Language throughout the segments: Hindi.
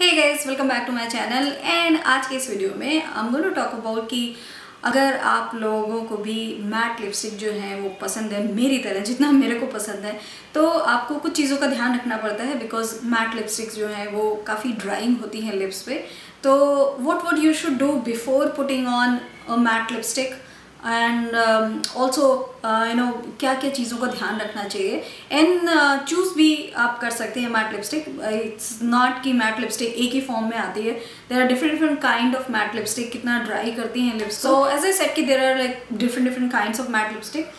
Hey guys welcome back to my channel and आज के इस वीडियो में गोइंग टू टॉक अबाउट कि अगर आप लोगों को भी मैट लिपस्टिक जो है वो पसंद है, मेरी तरह, जितना मेरे को पसंद है तो आपको कुछ चीज़ों का ध्यान रखना पड़ता है बिकॉज़ मैट लिपस्टिक्स जो है वो काफ़ी ड्राइंग होती हैं लिप्स पे। तो what what you should do before putting on a matte lipstick and also you know क्या क्या चीज़ों का ध्यान रखना चाहिए। एंड चूज़ uh, भी आप कर सकते हैं मैट लिपस्टिक इट्स नॉट कि मैट लिपस्टिक एक ही फॉर्म में आती है। There are different different kind of matte lipstick कितना ड्राई करती हैं lips so as a set कि there are like different different kind of matte lipstick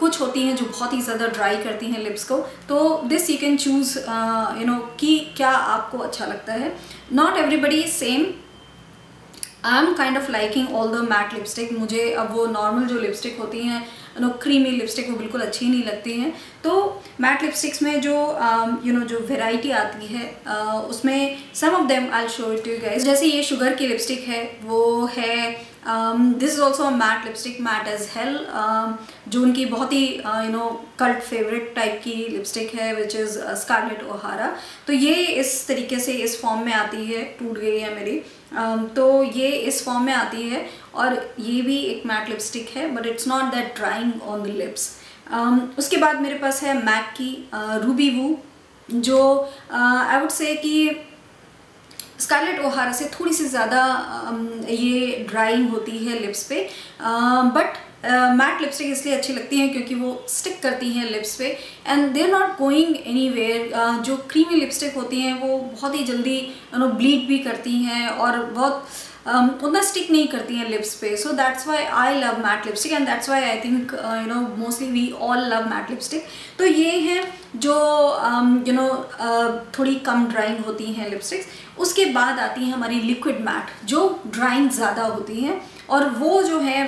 कुछ होती हैं जो बहुत ही ज़्यादा ड्राई करती हैं लिप्स को। तो this you can choose you know कि क्या आपको अच्छा लगता है। Not everybody same I am kind of liking all the matte lipstick मुझे अब वो नॉर्मल जो लिपस्टिक होती हैं नो क्रीमी लिपस्टिक वो बिल्कुल अच्छी नहीं लगती हैं। तो मैट लिपस्टिक्स में जो यू um, नो जो वेराइटी आती है uh, उसमें some of them I show it you guys जैसे ये शुगर की लिपस्टिक है वो है this is also matte lipstick matte as hell जो उनकी बहुत ही you know cult favourite type की लिपस्टिक है विच इज़ स्कारलेट ओहारा तो ये इस तरीके से इस फॉर्म में आती है टूट गई है मेरी। तो ये इस फॉर्म में आती है और ये भी एक मैट लिपस्टिक है but it's not that drying on the lips उसके बाद मेरे पास है मैक की रूबी uh, वू जो आई वुड से कि स्कारलेट ओहारा से थोड़ी सी ज़्यादा ये ड्राइंग होती है लिप्स पे बट मैट लिपस्टिक इसलिए अच्छी लगती हैं क्योंकि वो स्टिक करती हैं लिप्स पे and they are not going anywhere जो क्रीमी लिपस्टिक होती हैं, वो बहुत ही जल्दी यू नो ब्लीड भी करती हैं और बहुत उतना स्टिक नहीं करती हैं लिप्स पे। So that's why I love matte lipstick and that's why I think you know mostly we all love matte lipstick तो ये हैं जो यू नो थोड़ी कम ड्राइंग होती हैं लिपस्टिक्स उसके बाद आती हैं हमारी लिक्विड मैट जो ड्राइंग ज़्यादा होती हैं। और वो जो है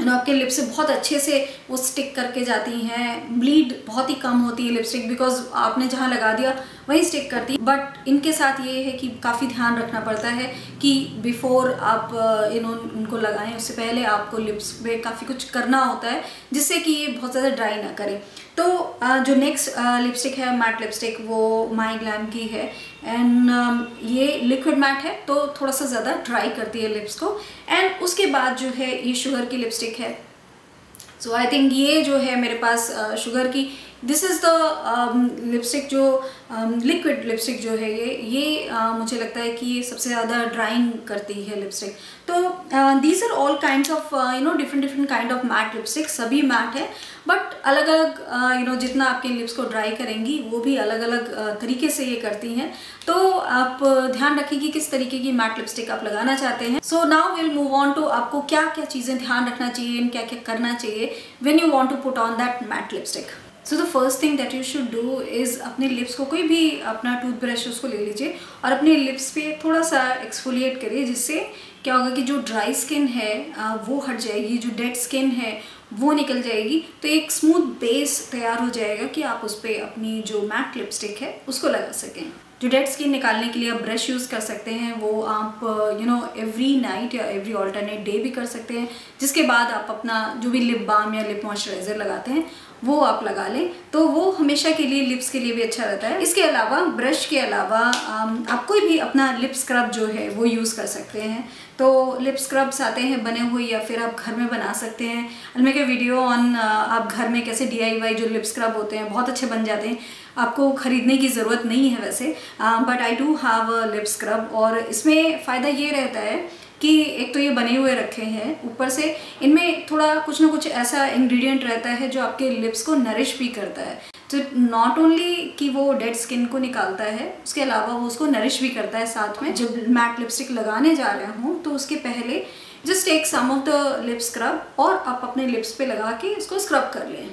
नो आपके लिप्स बहुत अच्छे से वो स्टिक करके जाती हैं। ब्लीड बहुत ही कम होती है लिपस्टिक बिकॉज़ आपने जहाँ लगा दिया वही स्टिक करती बट इनके साथ ये है कि काफ़ी ध्यान रखना पड़ता है कि बिफोर आप यू नो उनको लगाएँ, उससे पहले आपको लिप्स पे काफ़ी कुछ करना होता है, जिससे कि ये बहुत ज़्यादा ड्राई ना करें। तो जो नेक्स्ट लिपस्टिक है मैट लिपस्टिक वो माई ग्लैम की है। एंड ये लिक्विड मैट है तो थोड़ा सा ज़्यादा ड्राई करती है लिप्स को। एंड उसके बाद जो है, ये शुगर की लिपस्टिक है। सो आई थिंक ये जो है मेरे पास शुगर की दिस इज़ द लिपस्टिक जो लिक्विड um, लिपस्टिक जो है ये ये uh, मुझे लगता है कि ये सबसे ज़्यादा ड्राइंग करती है लिपस्टिक तो these are all kind of you know different different kind of matte lipstick सभी मैट है बट अलग अलग यू नो जितना आपके लिप्स को ड्राई करेंगी वो भी अलग अलग uh, तरीके से ये करती हैं. तो आप ध्यान रखें कि किस तरीके की मैट लिपस्टिक आप लगाना चाहते हैं. So now will move on to आपको क्या क्या चीज़ें ध्यान रखना चाहिए क्या क्या करना चाहिए when you want to put on that matte lipstick so the first thing that you should do is अपने लिप्स को कोई भी अपना टूथब्रश उसको ले लीजिए और अपने लिप्स पे थोड़ा सा एक्सफोलिएट करिए, जिससे क्या होगा कि जो ड्राई स्किन है वो हट जाएगी, जो डेड स्किन है, वो निकल जाएगी। तो एक स्मूथ बेस तैयार हो जाएगा कि आप उस पर अपनी जो मैट लिपस्टिक है, उसको लगा सकें। डेड स्किन निकालने के लिए आप ब्रश यूज़ कर सकते हैं, वो आप यू नो एवरी नाइट या एवरी ऑल्टरनेट डे भी कर सकते हैं, जिसके बाद आप अपना जो भी लिप बाम या लिप मॉइस्चराइज़र लगाते हैं, वो आप लगा लें। तो वो हमेशा के लिए लिप्स के लिए भी अच्छा रहता है। इसके अलावा ब्रश के अलावा आप कोई भी अपना लिप स्क्रब जो है, वो यूज़ कर सकते हैं। तो लिप स्क्रब्स आते हैं बने हुए या फिर आप घर में बना सकते हैं। अलमे के वीडियो ऑन आप घर में कैसे डीआईवाई जो लिप स्क्रब होते हैं, बहुत अच्छे बन जाते हैं। आपको ख़रीदने की ज़रूरत नहीं है वैसे but I do have a lip scrub और इसमें फ़ायदा ये रहता है कि एक तो ये बने हुए रखे हैं ऊपर से, इनमें थोड़ा कुछ ना कुछ ऐसा इंग्रेडिएंट रहता है जो आपके लिप्स को नरिश भी करता है। तो नॉट ओनली कि वो डेड स्किन को निकालता है, उसके अलावा वो उसको नरिश भी करता है साथ में। जब मैट लिपस्टिक लगाने जा रहे हों तो उसके पहले just take some of the lip scrub और आप अपने लिप्स पे लगा के इसको स्क्रब कर लें।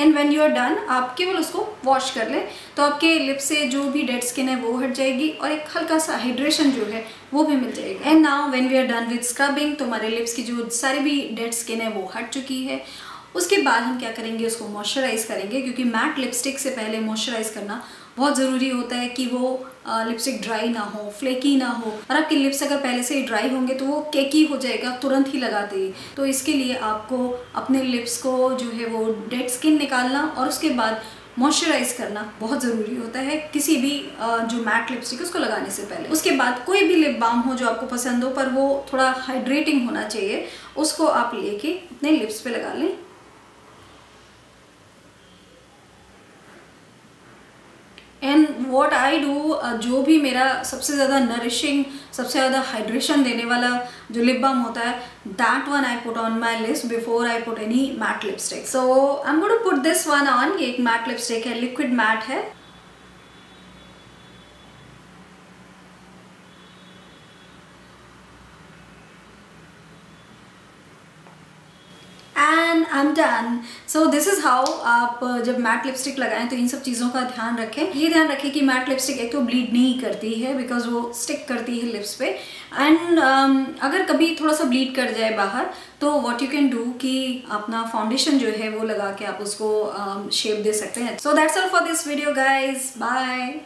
And when you are done आप केवल उसको वॉश कर लें। तो आपके लिप से जो भी डेड स्किन है, वो हट जाएगी और एक हल्का सा हाइड्रेशन जो है, वो भी मिल जाएगी। And now when we are done with scrubbing तो हमारे लिप्स की जो सारी भी डेड स्किन है, वो हट चुकी है। उसके बाद हम क्या करेंगे, उसको मॉइस्चराइज करेंगे, क्योंकि मैट लिपस्टिक से पहले मॉइस्चराइज करना बहुत ज़रूरी होता है कि वो लिपस्टिक ड्राई ना हो फ्लेकी ना हो। और आपके लिप्स अगर पहले से ही ड्राई होंगे तो वो केकी हो जाएगा, तुरंत ही लगाते ही तो इसके लिए आपको अपने लिप्स को जो है वो डेड स्किन निकालना और उसके बाद मॉइस्चराइज करना बहुत ज़रूरी होता है, किसी भी जो मैट लिपस्टिक उसको लगाने से पहले। उसके बाद कोई भी लिप बाम हो जो आपको पसंद हो, पर वो थोड़ा हाइड्रेटिंग होना चाहिए, उसको आप लेके अपने लिप्स पे लगा लें। एंड वॉट आई डू जो भी मेरा सबसे ज़्यादा नरिशिंग सबसे ज़्यादा हाइड्रेशन देने वाला जो लिप बाम होता है that one I put on my lips before I put any matte lipstick so I am gonna put this one on ये एक मैट लिपस्टिक है लिक्विड मैट है। Am done so this is how आप uh, जब मैट लिपस्टिक लगाएँ तो इन सब चीज़ों का ध्यान रखें। ये ध्यान रखें कि मैट लिपस्टिक एक तो ब्लीड नहीं करती है बिकॉज़ वो स्टिक करती है लिप्स पे। एंड um, अगर कभी थोड़ा सा ब्लीड कर जाए बाहर तो वॉट यू कैन डू कि अपना फाउंडेशन जो है वो लगा के आप उसको शेप um, दे सकते हैं। So that's all for this video guys bye